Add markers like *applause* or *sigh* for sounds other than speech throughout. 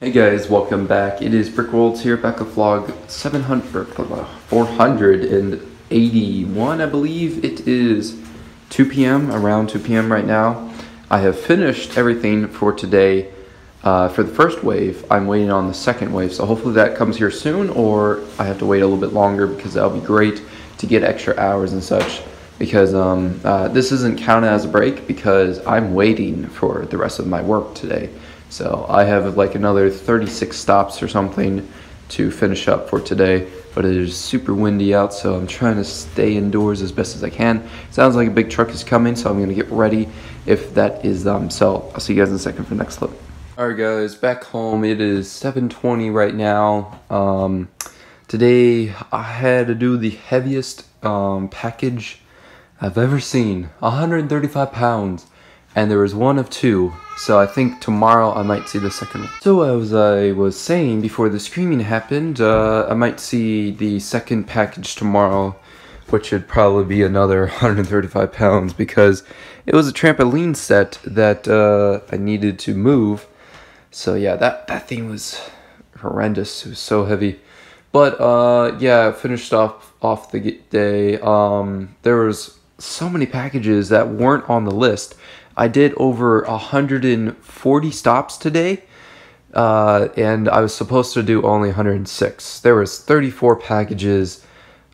Hey guys, welcome back. It is Brick Worlds here, back with vlog 700, 481, I believe. It is 2 p.m., around 2 p.m. right now. I have finished everything for today. Uh, for the first wave, I'm waiting on the second wave, so hopefully that comes here soon, or I have to wait a little bit longer because that'll be great to get extra hours and such. Because um, uh, this isn't counted as a break because I'm waiting for the rest of my work today. So I have like another 36 stops or something to finish up for today. But it is super windy out, so I'm trying to stay indoors as best as I can. Sounds like a big truck is coming, so I'm gonna get ready if that is um. So I'll see you guys in a second for the next clip. All right, guys, back home. It is 7:20 right now. Um, today I had to do the heaviest um package I've ever seen. 135 pounds and there was one of two. So I think tomorrow I might see the second one. So as I was saying before the screaming happened, uh, I might see the second package tomorrow, which would probably be another *laughs* 135 pounds because it was a trampoline set that uh, I needed to move. So yeah, that, that thing was horrendous. It was so heavy. But uh, yeah, finished off off the day. Um, there was so many packages that weren't on the list I did over 140 stops today, uh, and I was supposed to do only 106. There was 34 packages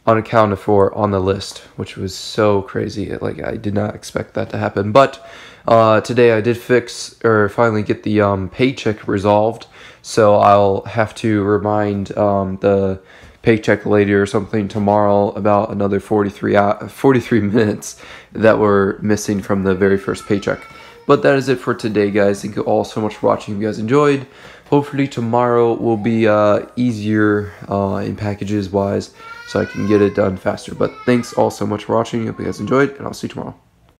unaccounted for on the list, which was so crazy. Like I did not expect that to happen. But uh, today I did fix or finally get the um, paycheck resolved, so I'll have to remind um, the paycheck lady or something tomorrow about another 43, uh, 43 *laughs* minutes that were missing from the very first paycheck. But that is it for today, guys. Thank you all so much for watching. If you guys enjoyed, hopefully tomorrow will be uh, easier uh, in packages wise so I can get it done faster. But thanks all so much for watching. Hope you guys enjoyed, and I'll see you tomorrow.